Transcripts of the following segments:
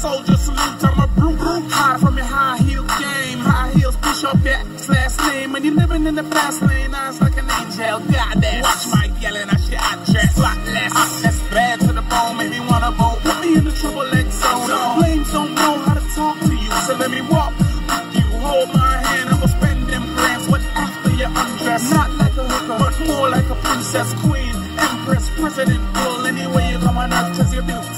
soldier salute. I'm a brute, brew from your high heel game. High heels push up that last name. And you living in the fast lane, eyes like an angel. Goddamn. Watch my yelling, I shit I'm Spotless, that's bad to the bone. Make me wanna bone. Put me in the triple X zone. The flames don't know how to talk to you, so let me walk. You hold my hand, I'ma spend them grams. What after your undress? Not like a hooker, but more like a princess queen. Empress, president, bull, anyway, you're coming out, cause you beautiful.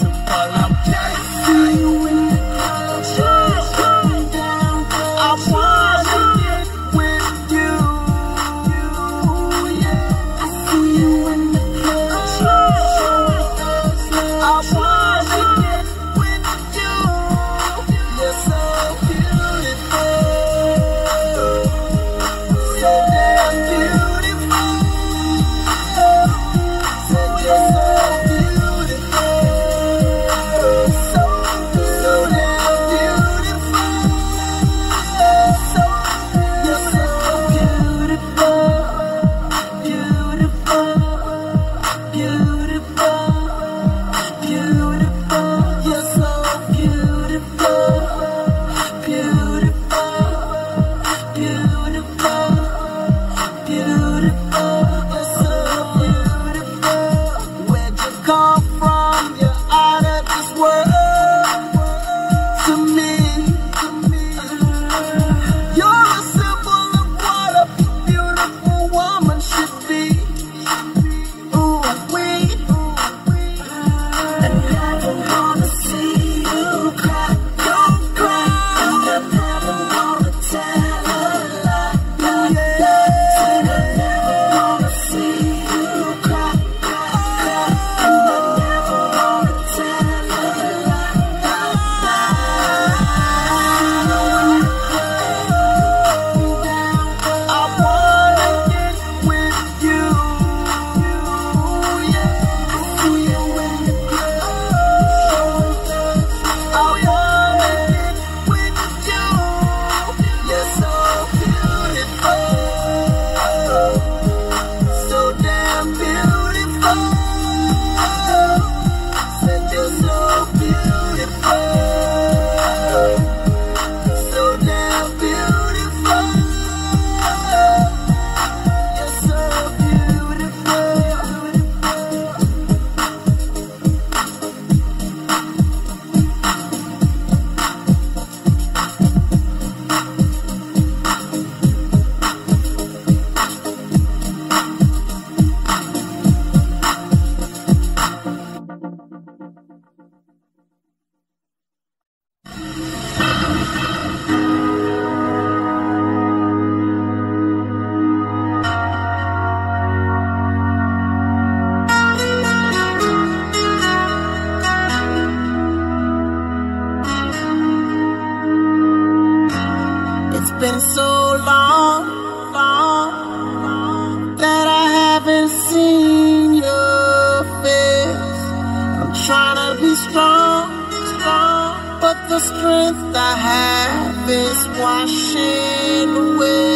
strength I have is washing away.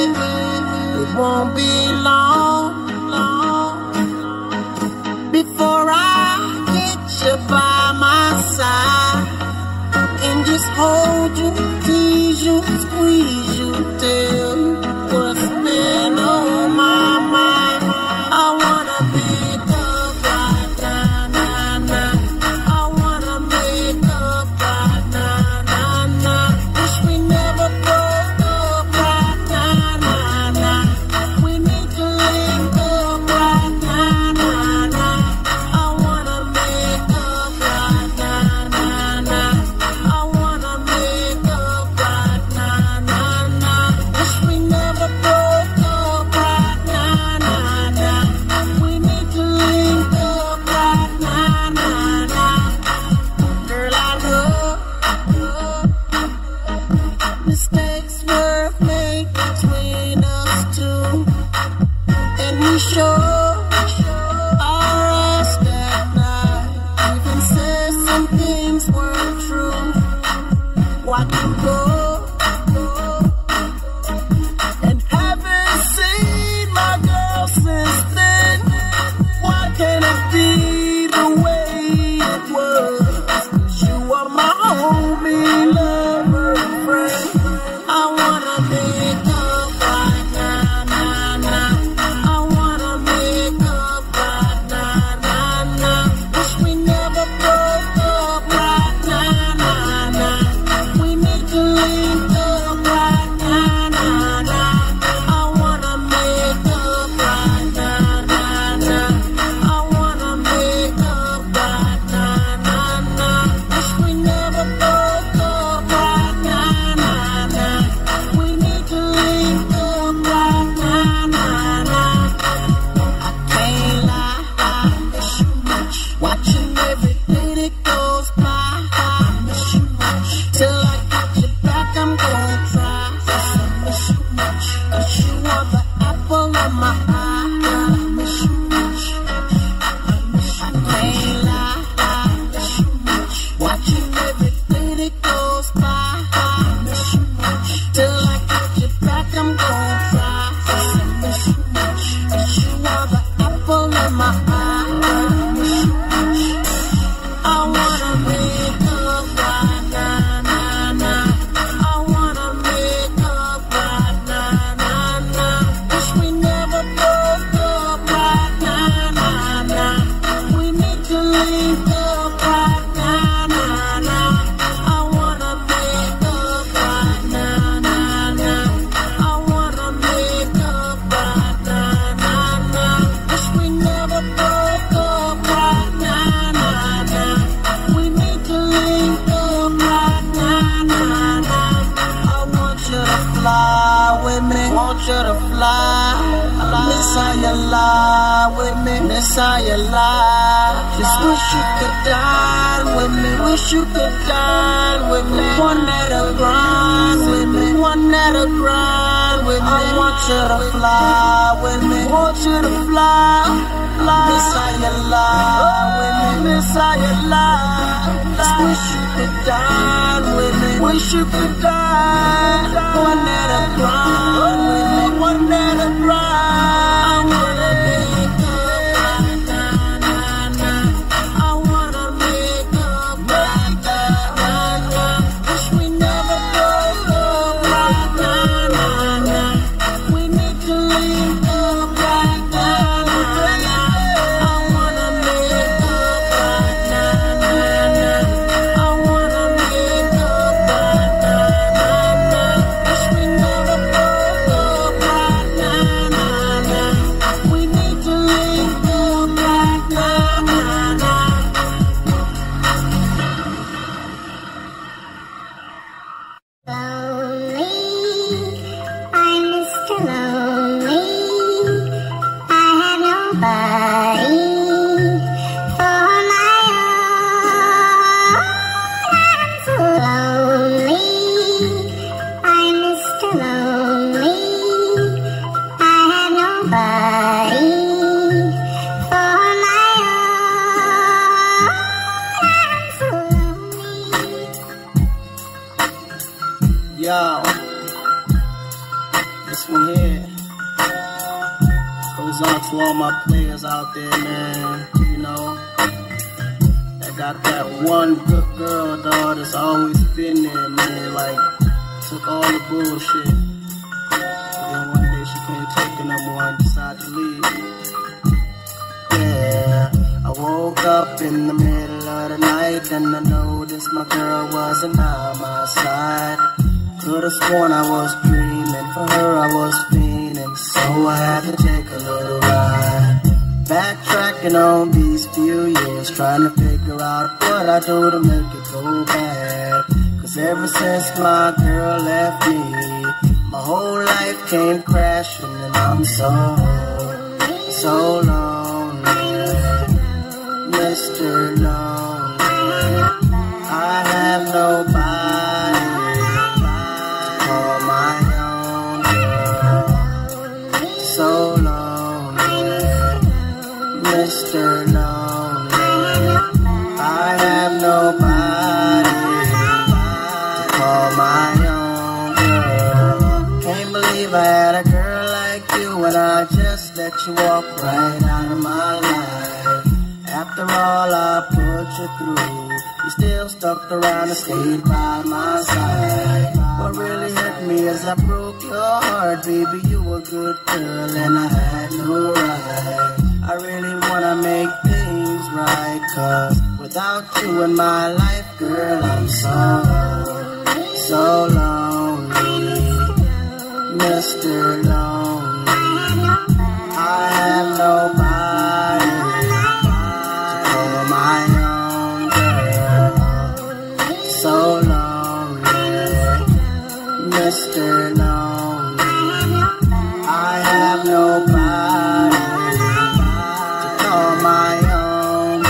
It won't be long, long before I get you by my side and just hold you, tease you, squeeze you till. with me, one that'll grind with me, one that'll grind with me. I want you to fly with me, want you to fly, fly. This how you lie with me, this how you lie. Just wish you could die with me, wish you could die. One that'll grind with me, one that'll grind. Bullshit. And then one day she can't take it no more and decided to leave. Yeah, I woke up in the middle of the night and I noticed my girl wasn't by my side. Could've sworn I was dreaming, for her I was fiending, so I had to take a little ride. Backtracking on these few years, trying to figure out what I do to make it go ever since my girl left me, my whole life came crashing and I'm so, so lonely. You you still stuck around and stayed by my side. What really hurt me is I broke your heart, baby. You were a good girl and I had no right. I really wanna make things right, cause without you in my life, girl, I'm so, so lonely. Mr. Lonely. I have nobody Mr. Lonely. I have nobody to call my own.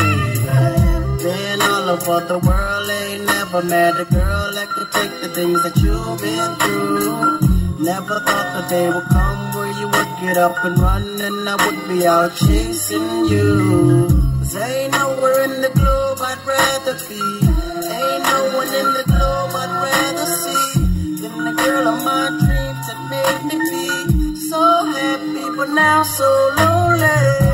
Been all over the world, ain't never met a girl that could take the things that you've been through. Never thought the day would come where you would get up and run and I would be out chasing you. Cause ain't nowhere in the globe I'd rather be. Ain't no one in the girl of my dreams that made me be so happy, but now so lonely.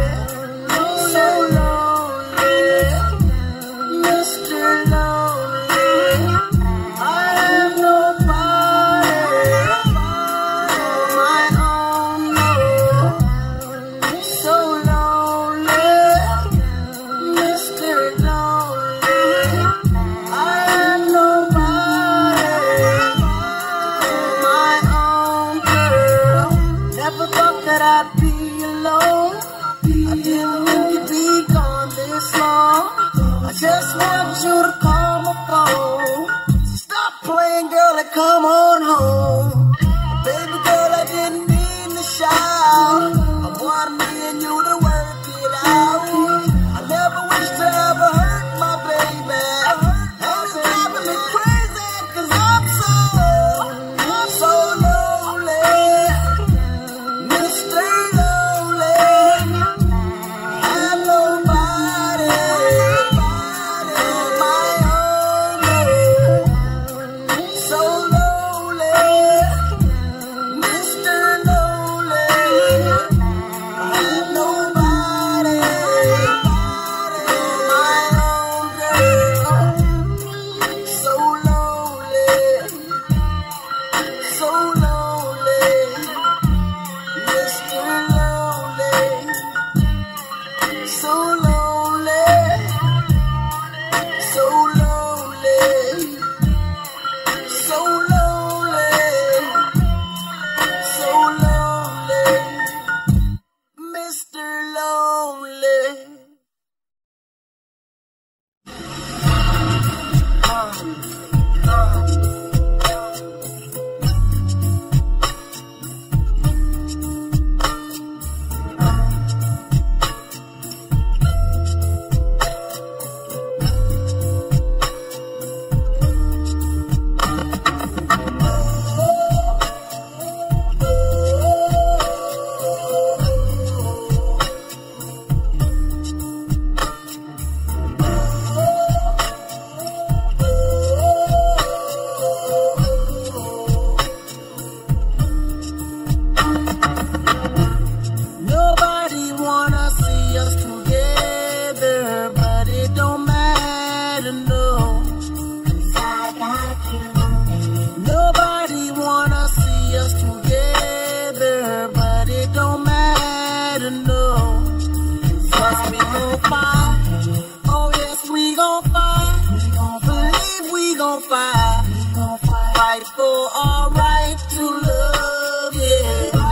Fight for our right to love, yeah.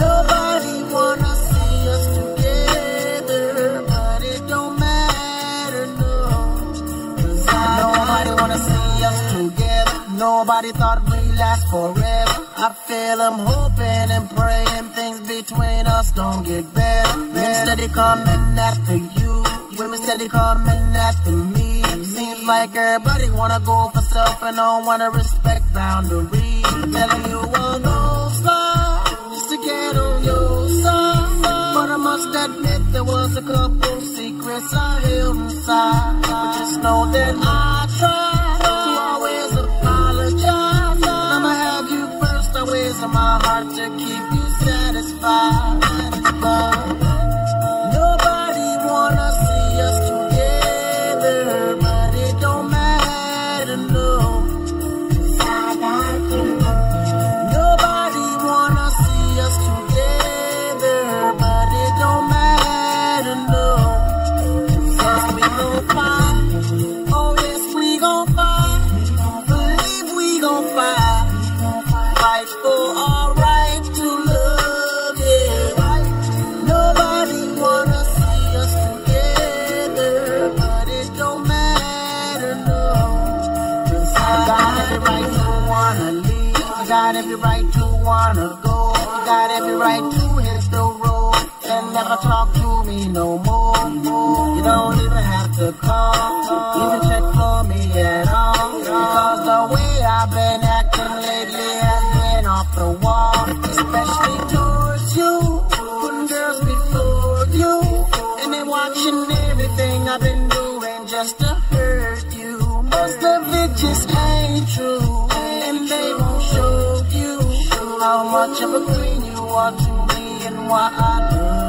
Nobody wanna see us together, but it don't matter, no. Nobody wanna see us together. Nobody thought we'd last forever. I feel I'm hoping and praying things between us don't get better. Men steady coming after you. Women steady coming after me. Seems like everybody wanna go for self and don't wanna respect boundaries. Telling you all no slide just to get on your side. But I must admit there was a couple secrets I held inside. But just know that I tried to always apologize. I'ma have you first always in my heart to keep you satisfied. Wanna go. I got every right to hit the road and never talk to me no more. You don't even have to call, even check how much of a queen you are to me and why I love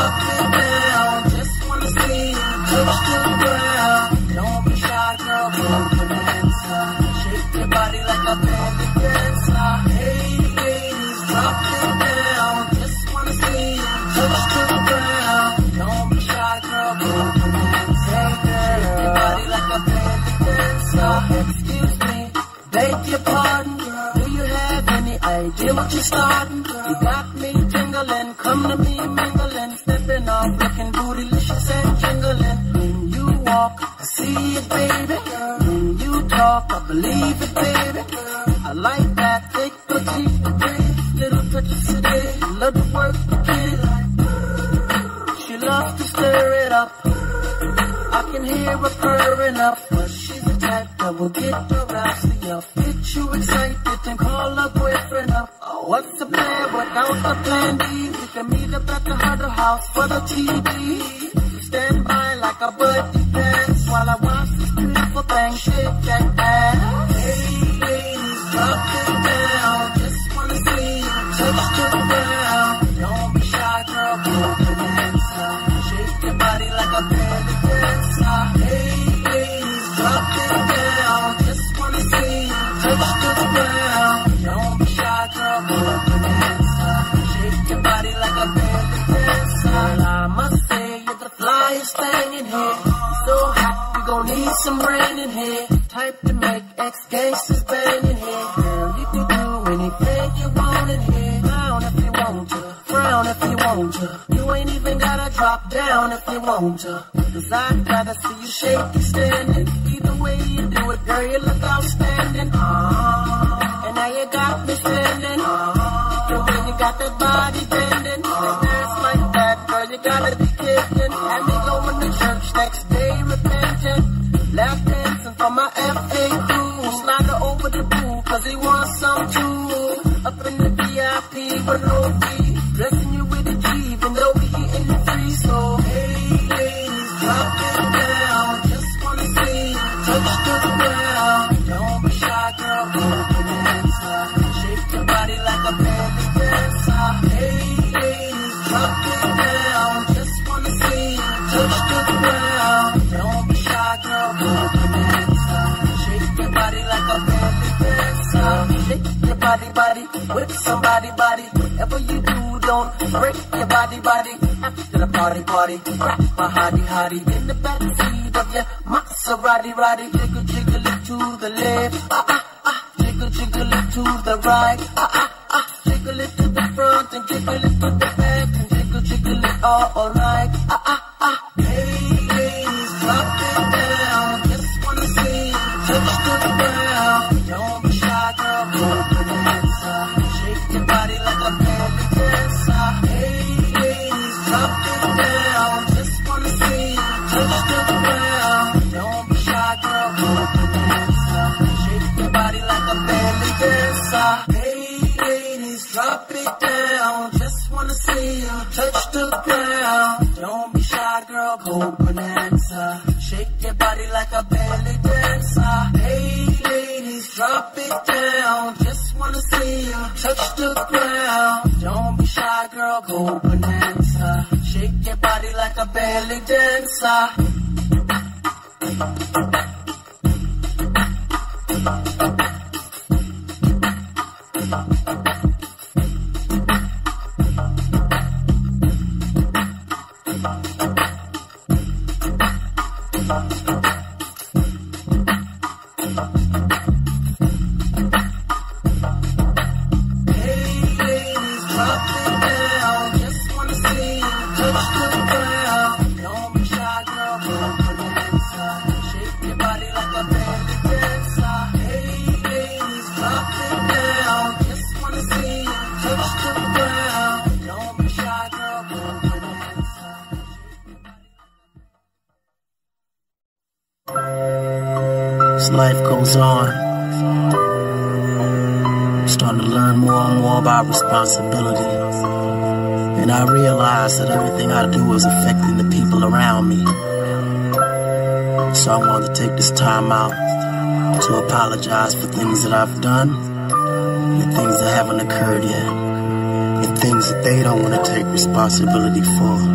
drop it down. Just wanna see you touch the ground. Don't be shy, girl, go bananza. Shake your body like a belly dancer. Hey, ladies, drop it down. Just wanna see you touch the ground. Don't be shy, girl, go bananza. Shake your body like a belly dancer. Excuse me, beg your pardon, girl. Do you have any idea what you're starting? girl? You got I believe it, baby. I like that thick, pretty, little touches today. Love to work the like. She loves to stir it up. I can hear her purring up, but she's the type that will get your rousing up. Get you excited and call her boyfriend up. Oh, what's the plan without the plan B? We can meet up at the Huddle House for the TV. Stand by like a buddy dance while I watch this beautiful thing shake that want. Cause I'd rather see you shake and standing. Either way you do it, girl, you look outstanding. My hottie hottie in the backseat of your Maserati, righty. Jiggle jiggle it to the left, ah ah ah. Jiggle jiggle it to the right. bad girl, go bonanza. Shake your body like a belly dancer. Hey, ladies, drop it down. Just wanna see you touch the ground. Don't be shy, girl, go bonanza. Shake your body like a belly dancer. apologize for things that I've done and things that haven't occurred yet, and things that they don't want to take responsibility for.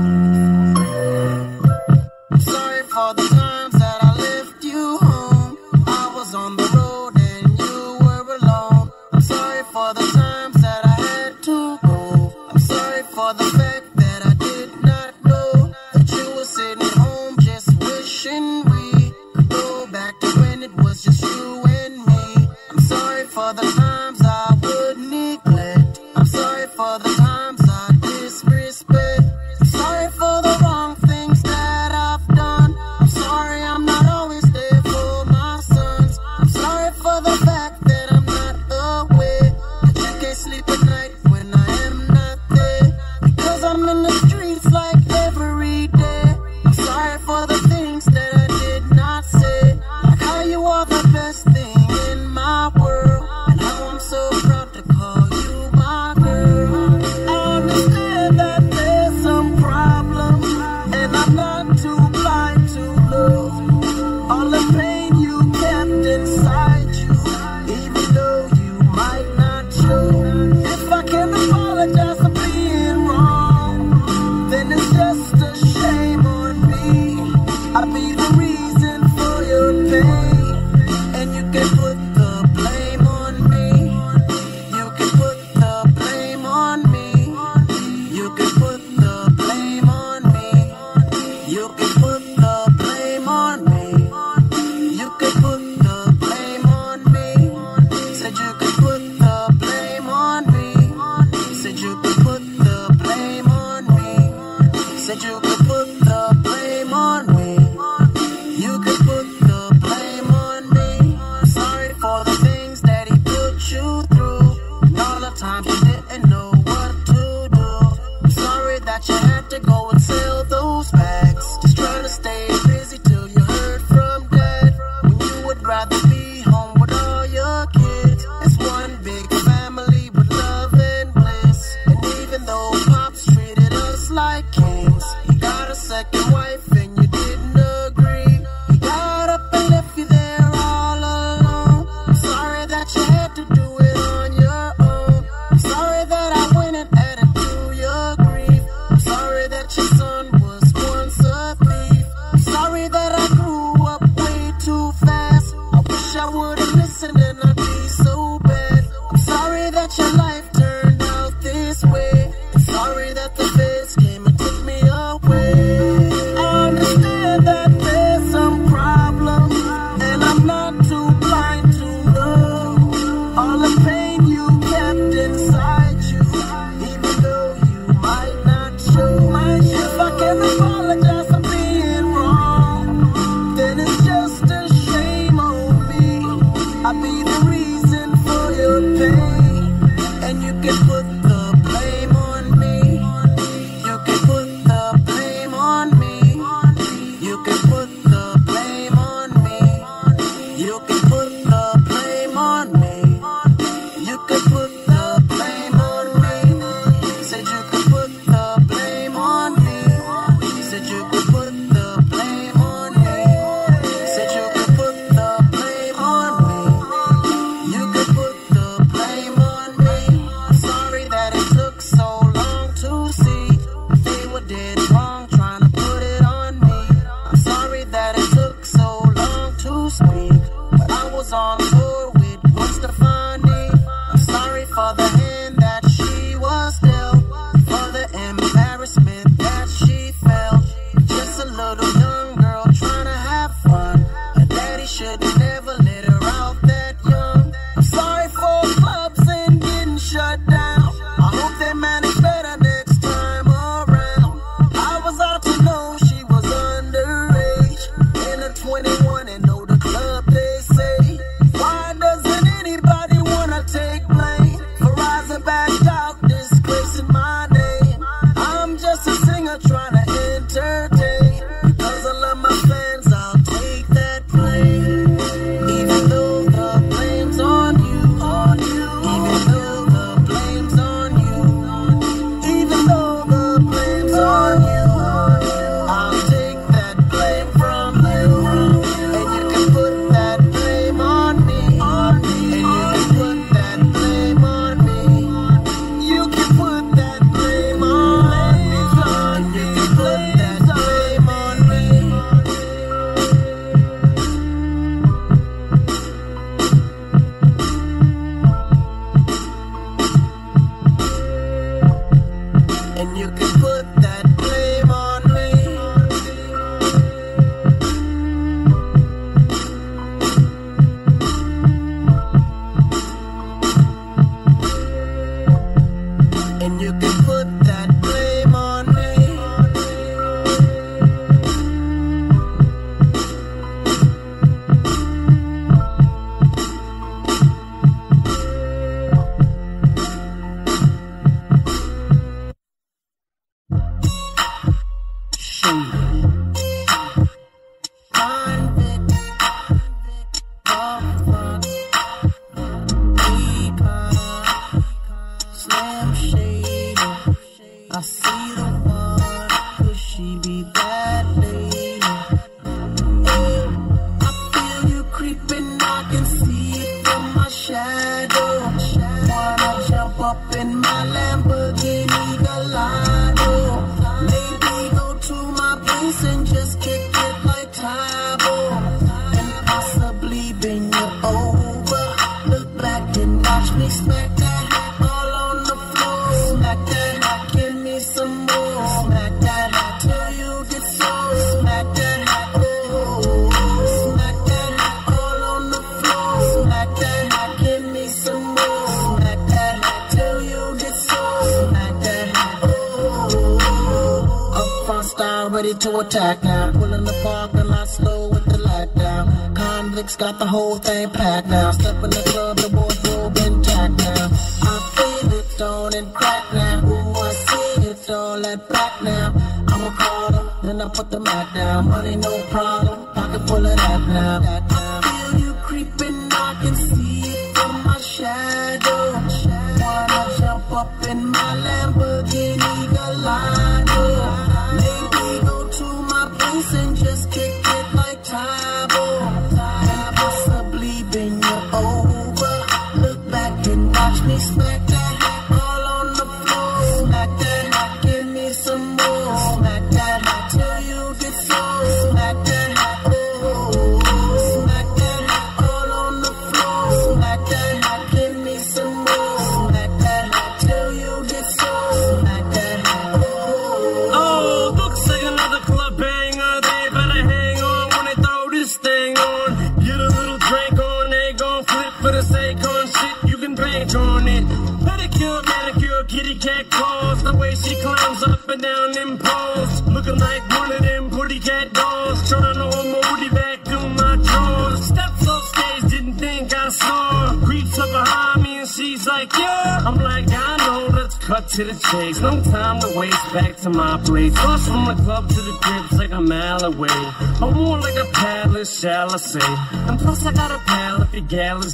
Got the whole thing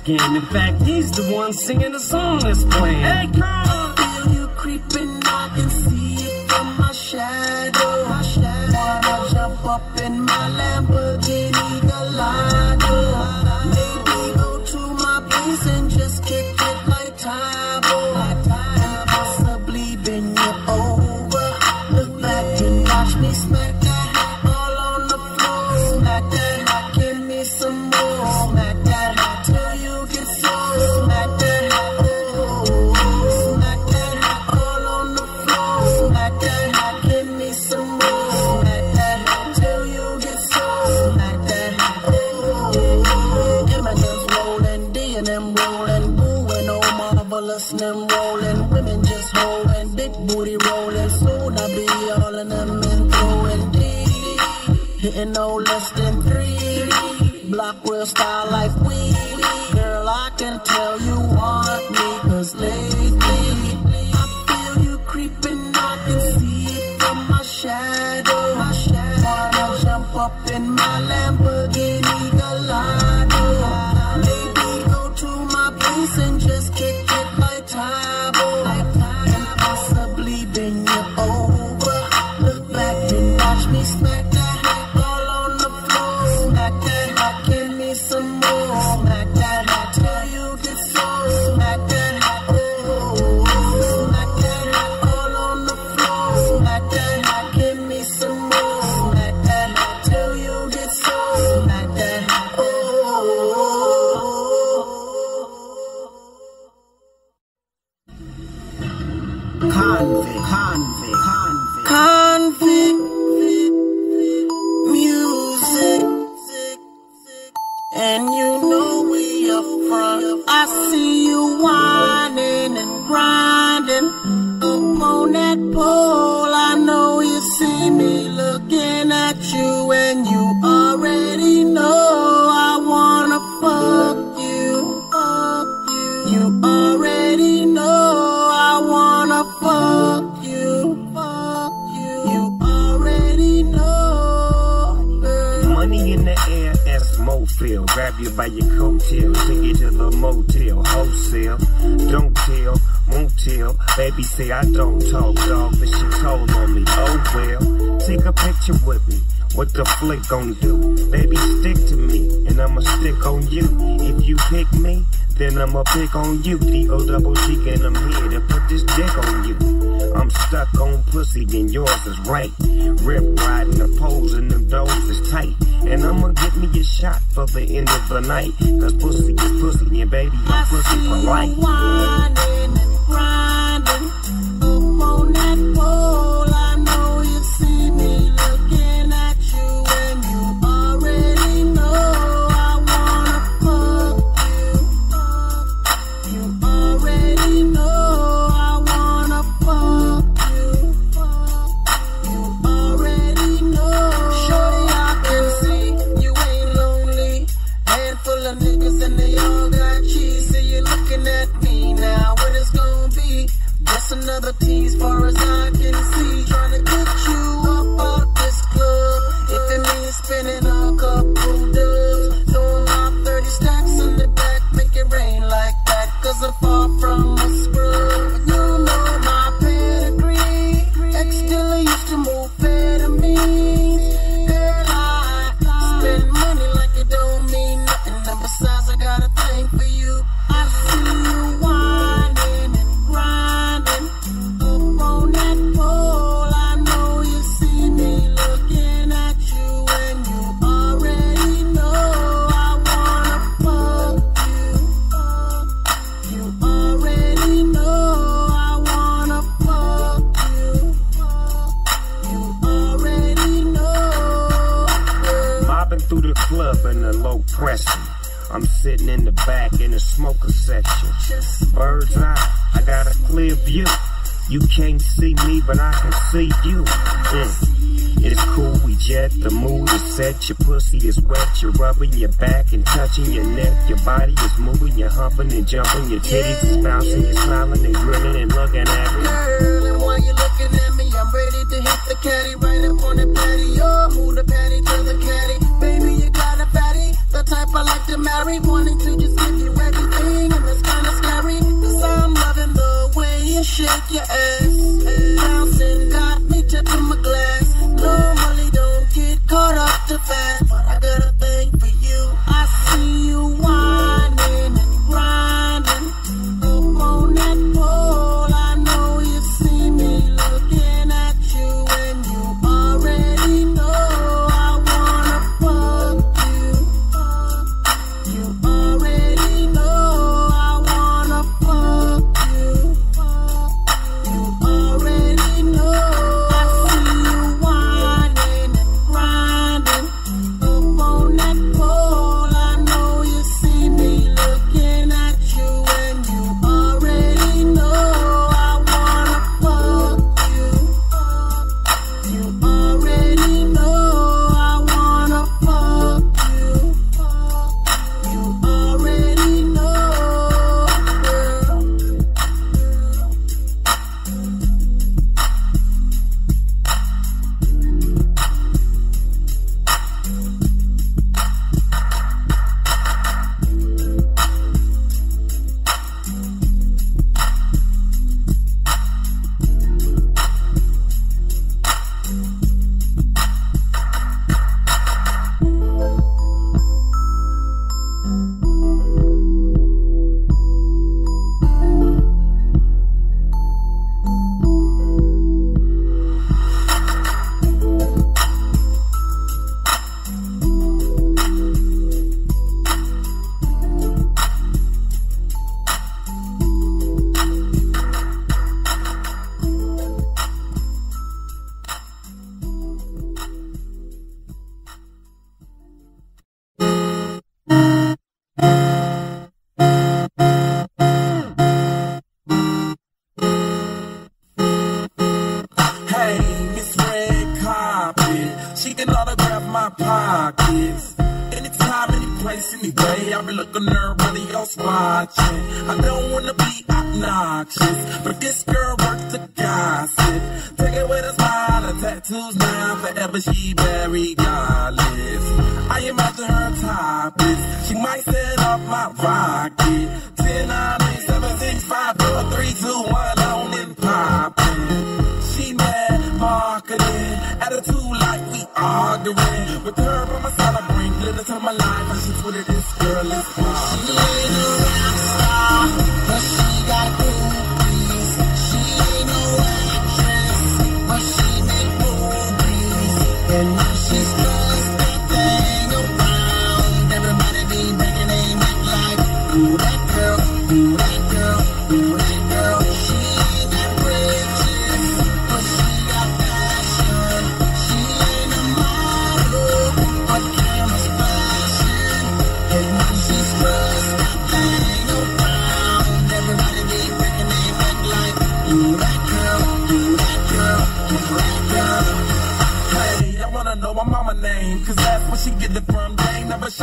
again. In fact, he's the one singing the song that's them rolling, women just holding, big booty rolling. Soon I'll be all in them men throwing D. Hitting no less than three. Block real style smoker section. Bird's eye, I got a clear view. You can't see me, but I can see you. Mm. It's cool, we jet, the mood is set, your pussy is wet, you're rubbing your back and touching your neck, your body is moving, you're humping and jumping, your titties is bouncing, you're smiling and grinning and looking at me. Girl, and while you looking at me, I'm ready to hit the caddy right up on the patio. Move the patty to the caddy. Baby, you got a fatty, the type I like to marry. Wanting to just give you everything, you shake your ass. Bouncing got me tipping my glass. Normally don't get caught up too fast, we arguing. With her by my side, I bring glitter to my life. And she tweeted, this girl is popular. She ain't no rock star, but she got boobies. She ain't no actress, but she make movies. And when she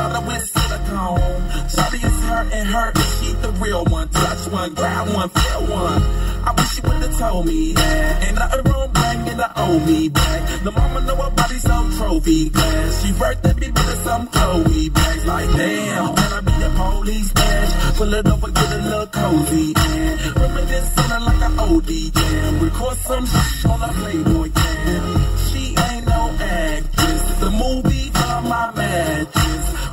never shot with silicone. Shawty is her and her, is she the real one? Touch one, grab one, feel one. I wish she would've told me that. Ain't nothing wrong bringing the owe me back. The mama know her body so trophy glass. She worth every bit of some Chloe bags. Like, damn, can I be the police badge? Pull it over, get a little cozy. And reminisce feeling like an OD jam. Record some shit on a Playboy cam. She ain't no actress. The movie on my mattress.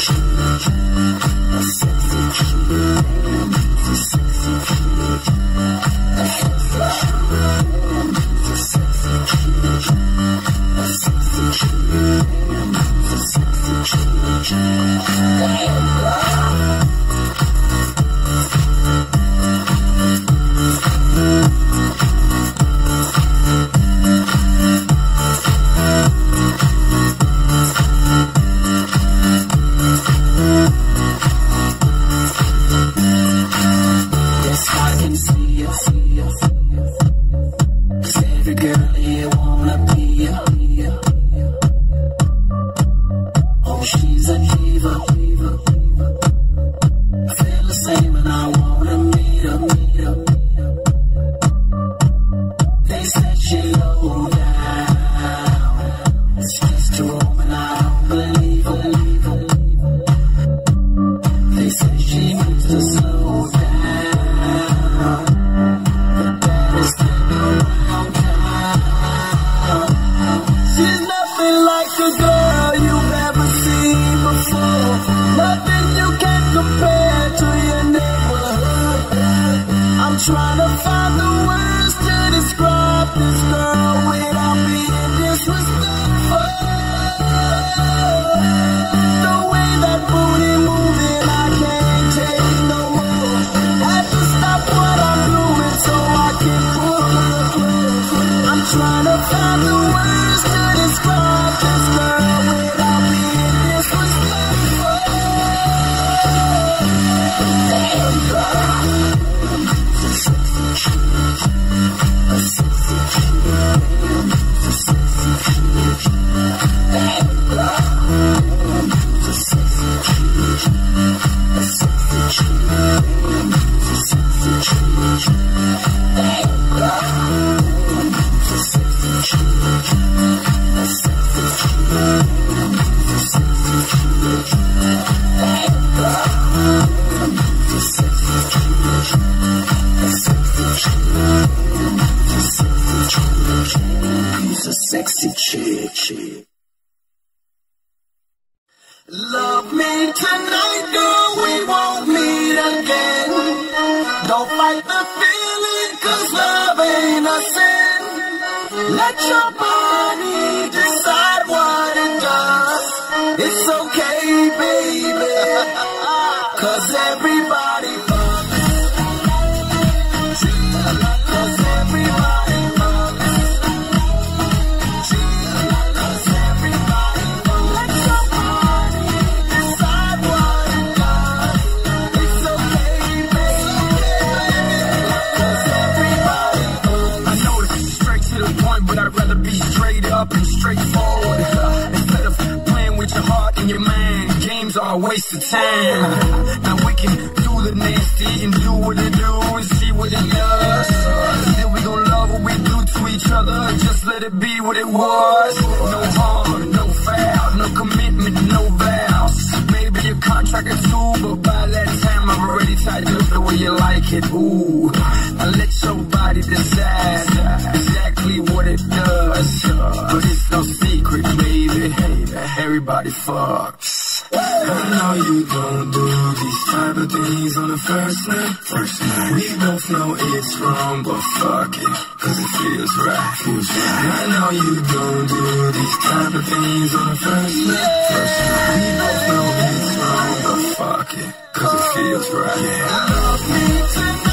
A sexy track is cool, but by that time I'm already tied up the way you like it. Ooh, I let your body decide exactly what it does, but it's no secret, baby. Everybody fucks. I know you don't do these type of things on the first night. First night. We both know it's wrong, but fuck it, cause it feels right. Feels right. I know you don't do these type of things on the first night. First night. We both know it's pocket, cause it feels right. Yeah.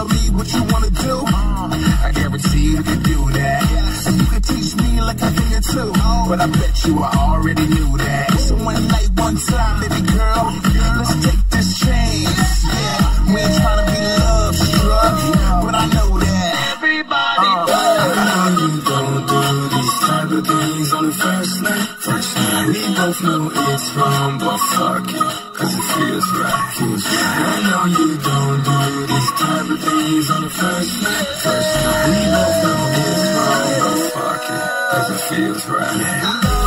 tell me what you wanna do. Uh, I guarantee you can do that. And you can teach me like I did too. But I bet you I already knew that. So one night, one time, baby girl, girl let's take this chance. Yeah, we ain't tryna to be love struck, but I know that. Everybody uh, don't do these type of things on the first night. First night, we both know it's wrong, but fuck it, cause it feels right. Feels right. I know you don't Feels right.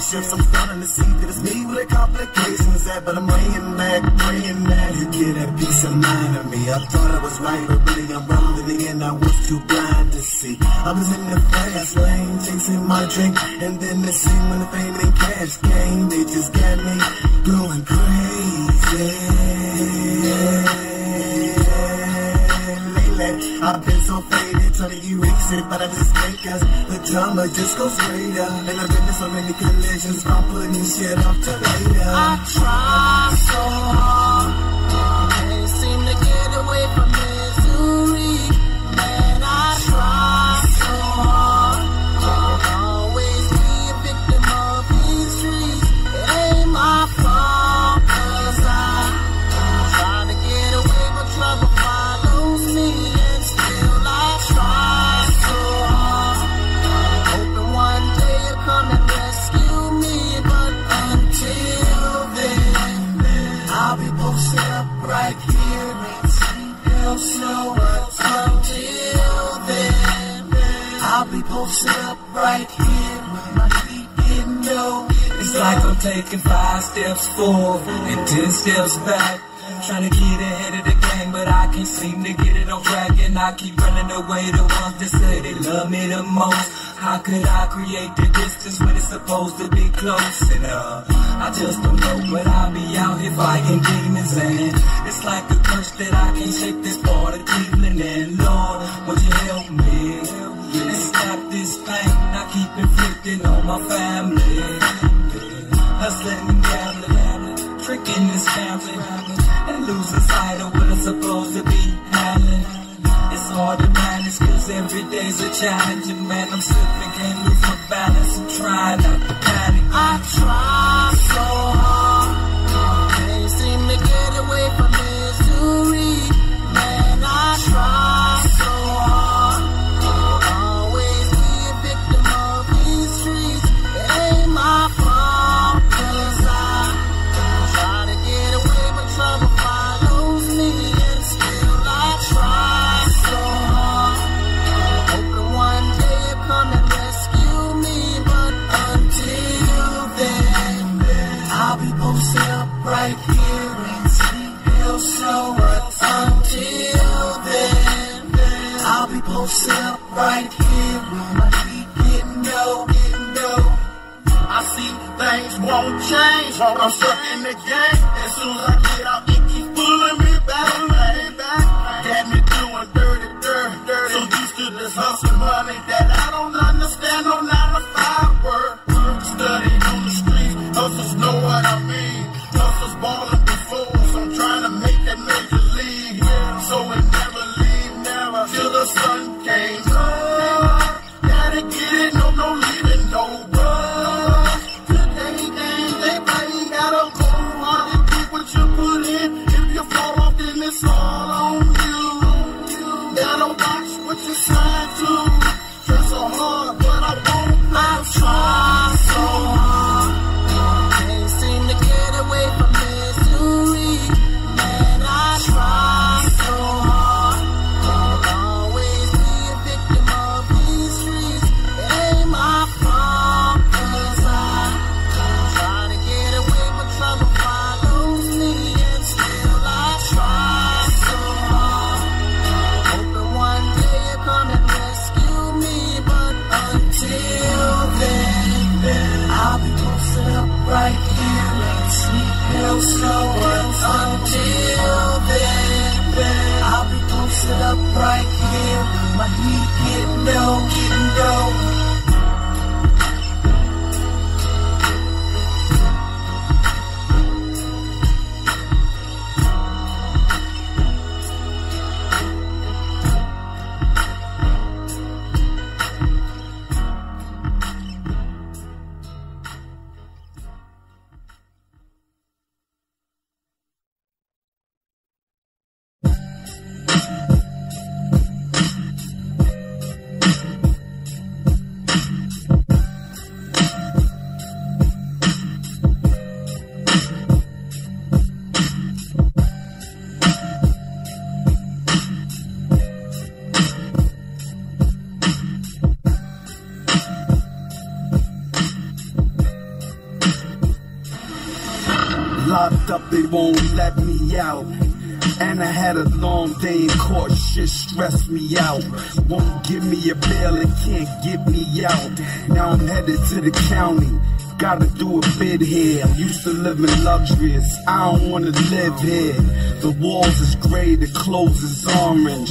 Relationships I'm starting to see that it's me with the complications at But I'm laying back, praying that. You get that peace of mind of me. I thought I was right but really I'm wrong In the end. I was too blind to see. I was in the fast lane chasing my drink And then the scene when the fame and cash came They just got me going crazy. Lately, I've been so faded, trying to erase it, but I just can't cause the drama just goes greater. And I've been in so many collisions, I'm putting shit off to later. I try so hard. Taking five steps forward and ten steps back. Trying to get ahead of the game, but I can't seem to get it on track. And I keep running away the ones that say they love me the most. How could I create the distance when it's supposed to be close enough? I just don't know, but I'll be out here fighting demons. And it's like a curse that I can't shake this part of Cleveland. And Lord, would you help me? And stop this pain I keep inflicting on my family. Hustling and gambling, tricking this family, and losing sight of what I'm supposed to be handling. It's hard to manage cause every day's a challenge and man I'm slipping, can't lose my balance. I'm trying not to panic. I try so hard. Can't seem to here right here feet getting low, getting low. I see things won't change. I'm stuck in the game. As soon as I get out, it keep pulling me back. Got me doing dirty, dirty, dirty. So used to this hustle money that shit stressed me out. Won't give me a bail and can't get me out. Now I'm headed to the county. Gotta do a bid here. Used to living luxurious. I don't wanna live here. The walls is gray, the clothes is orange.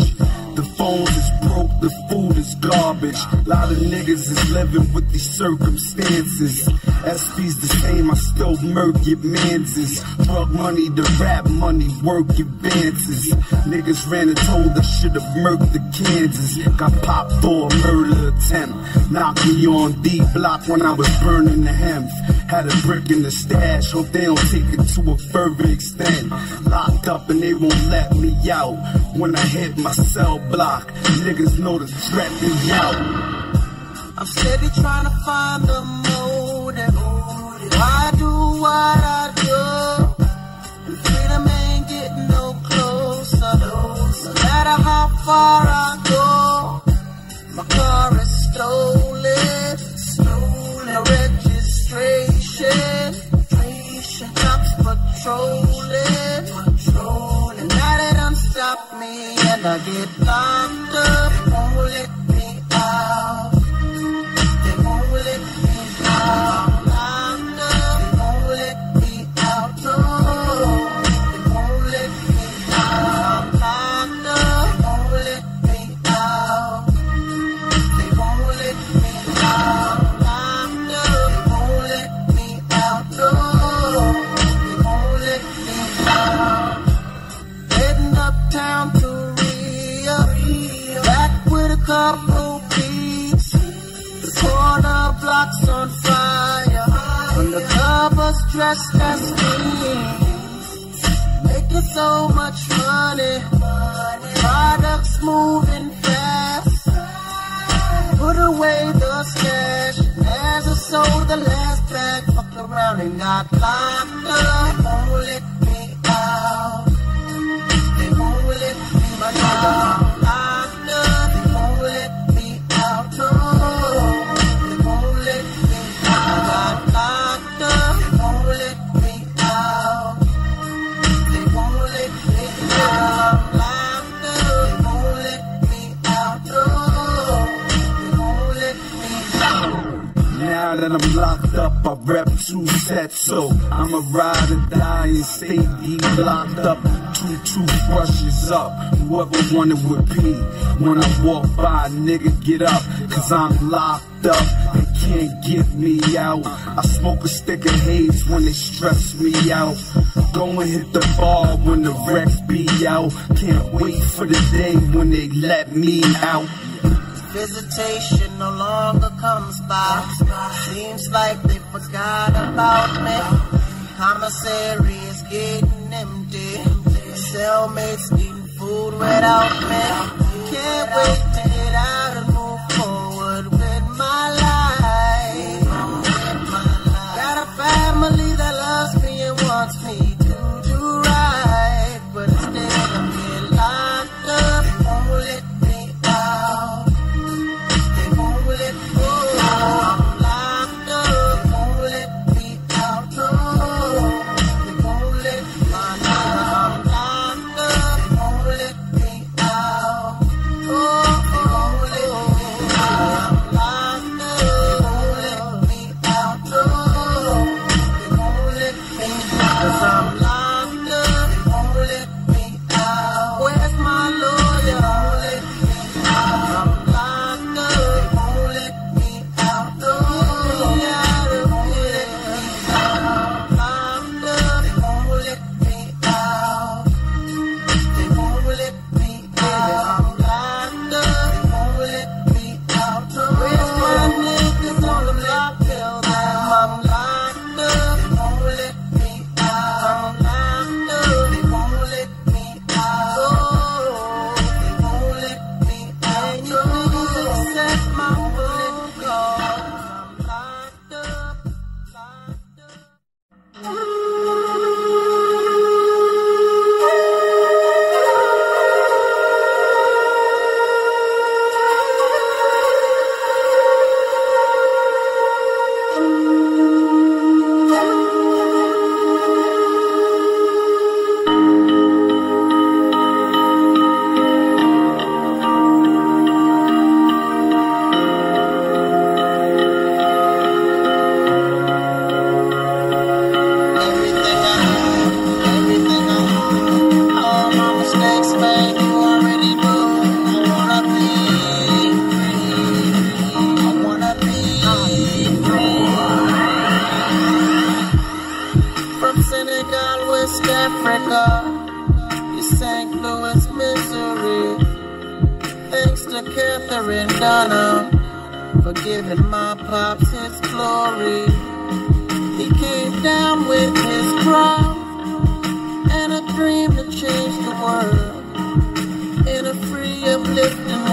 Phones is broke, the food is garbage. lot of niggas is living with these circumstances. SP's the same, I still murk your manses. Drug money, the rap money, work advances. Niggas ran and told I should've murked the Kansas. Got popped for a murder attempt. Knocked me on D block when I was burning the hemp. Had a brick in the stash, hope they don't take it to a further extent. Locked up and they won't let me out. When I hit my cell block, niggas know to threat me out. I'm steady trying to find the motive. Why do what I do? And freedom ain't getting no closer. No matter how far I go, my car is stolen. Stolen. Registration. Cops patrolling. Stop me and I get locked up. Won't let me Dressed as. Making so much money. Products moving fast. Put away the stash. As I sold the last bag, fucked around and got locked up. Sets, so I'ma ride or die and stay deep locked up. Two toothbrushes up, whoever one it would be. When I walk by, nigga, get up, cause I'm locked up. They can't get me out. I smoke a stick of haze when they stress me out. Go and hit the bar when the Rex be out. Can't wait for the day when they let me out. Visitation no longer comes by. Seems like they forgot about me. Commissary is getting empty. Cellmates eating food without me. Can't wait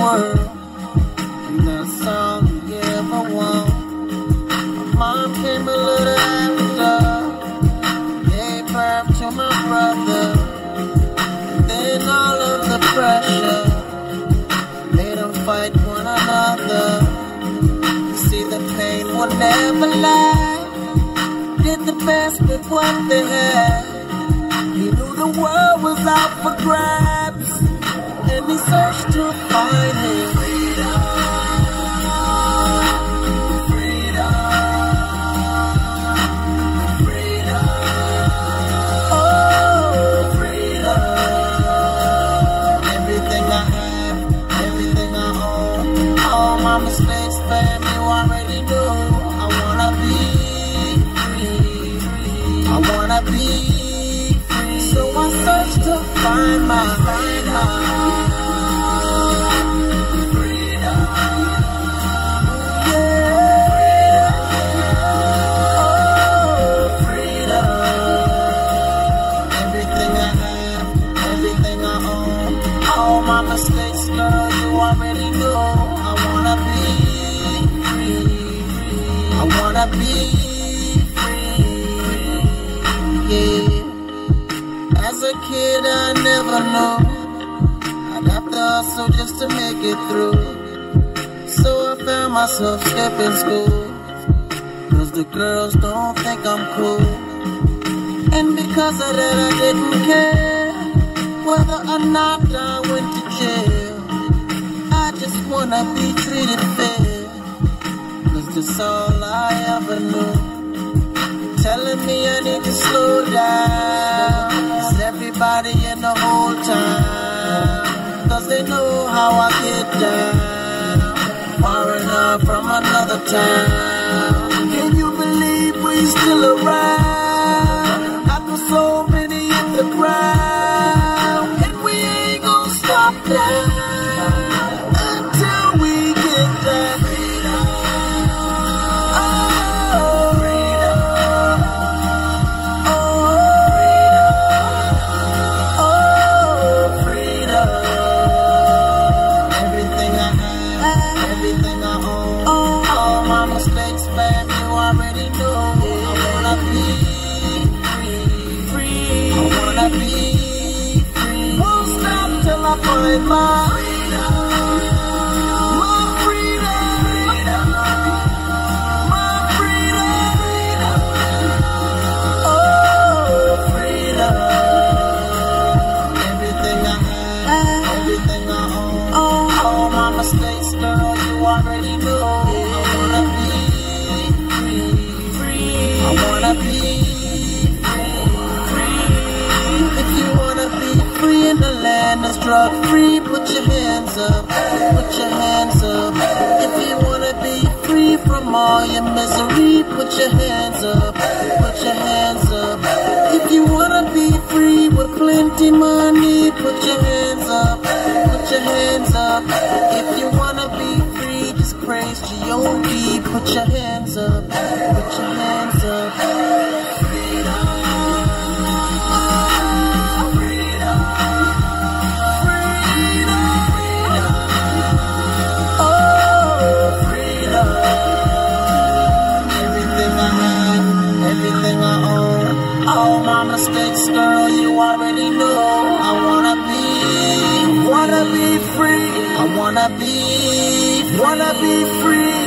world. And that's all he ever wanted. My mom came a little after, gave birth to my brother. And then all of the pressure made them fight one another. You See, the pain will never last did the best with what they had. He knew the world was out for grabs, and he searched to find his freedom. Oh, freedom. Everything I have, everything I own, all my mistakes, already know. I wanna be free. I wanna be free. So I search to find my freedom. did I never know. I'd to hustle just to make it through. So I found myself skipping school. Cause the girls don't think I'm cool. And because of that I didn't care Whether or not I went to jail. I just wanna be treated fair. Cause that's all I ever knew. Telling me I need to slow down everybody in the whole town. Cause they know how I get down. Foreigner from another town. Can you believe we still around? After so many in the ground. And we ain't gonna stop now. free, put your hands up, put your hands up. If you wanna be free from all your misery, put your hands up, put your hands up. If you wanna be free with plenty money, put your hands up, put your hands up. If you wanna be free, just praise G-O-D, put your hands up, put your hands up. mistakes, girl, you already know. I wanna be, wanna be free. I wanna be, wanna be free.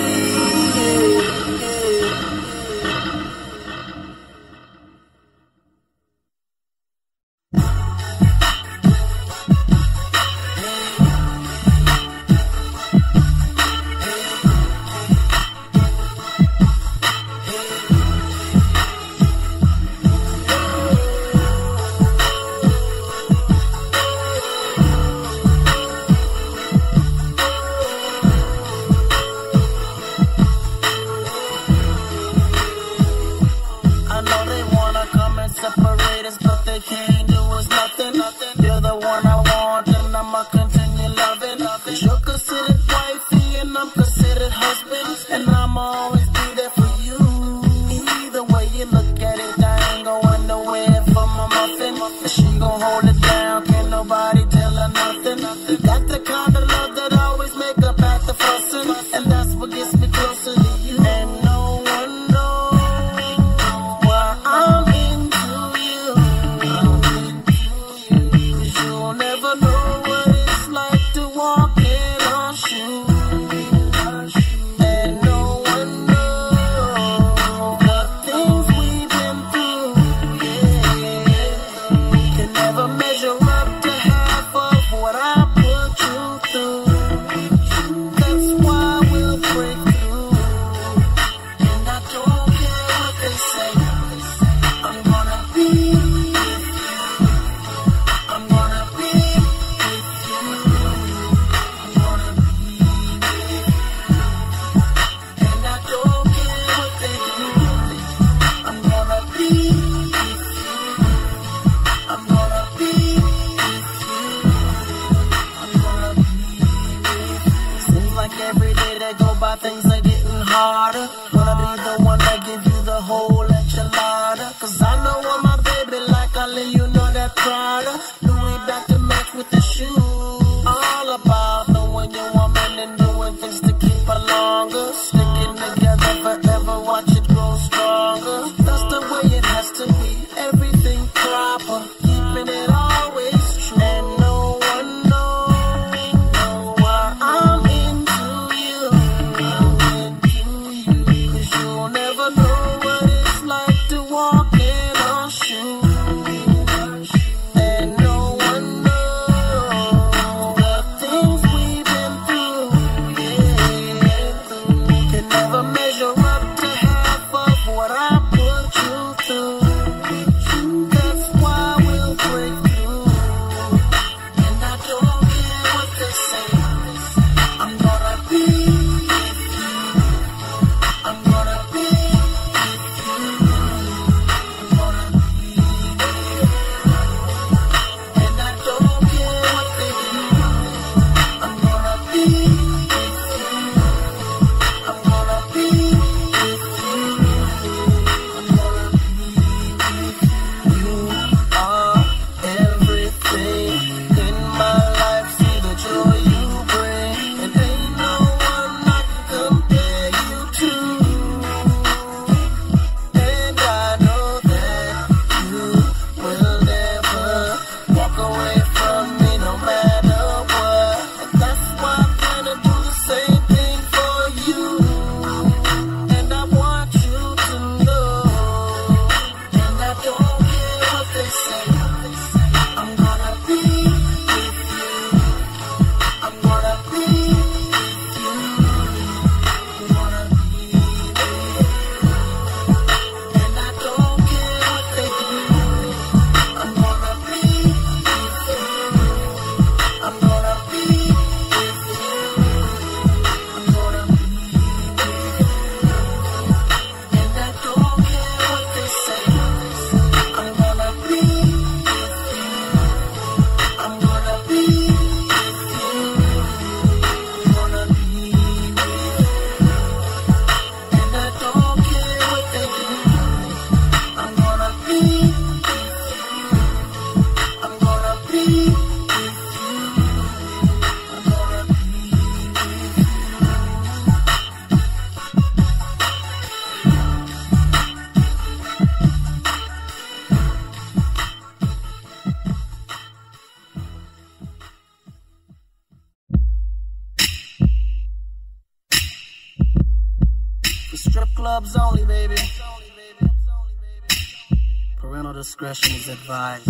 discretion is advised.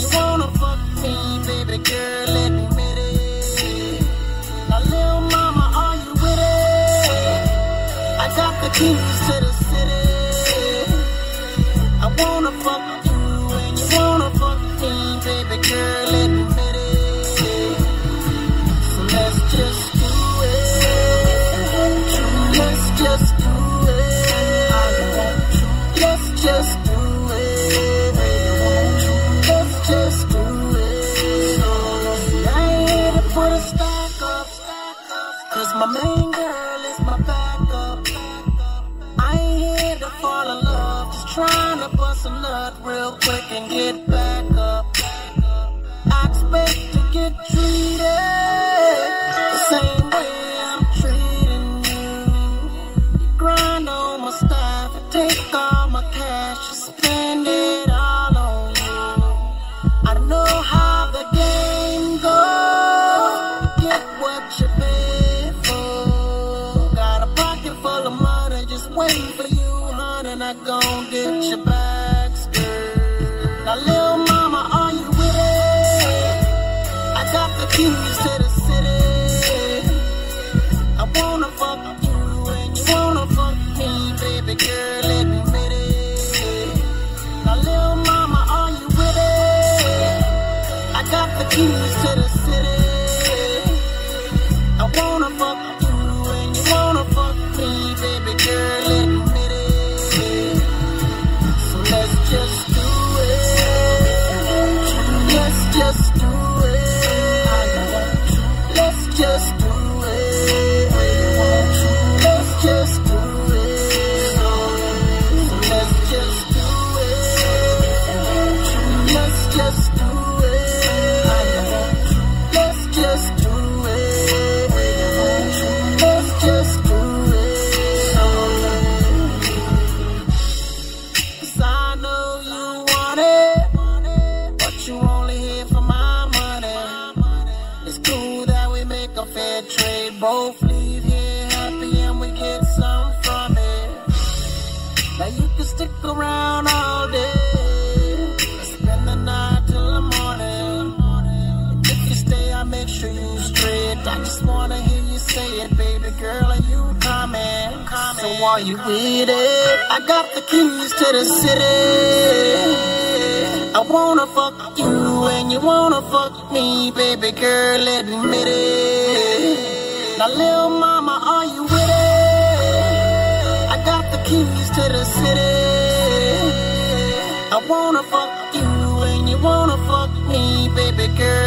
you wanna fuck me, baby girl, let me admit it. Little mama, are you with it? I got the keys to the city. I wanna fuck you and you wanna fuck me, baby girl, let me quick and get girl, admit it. Now, little mama, are you with it? I got the keys to the city. I wanna fuck you and you wanna fuck me, baby girl.